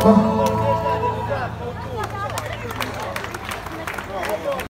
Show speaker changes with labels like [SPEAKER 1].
[SPEAKER 1] Oh.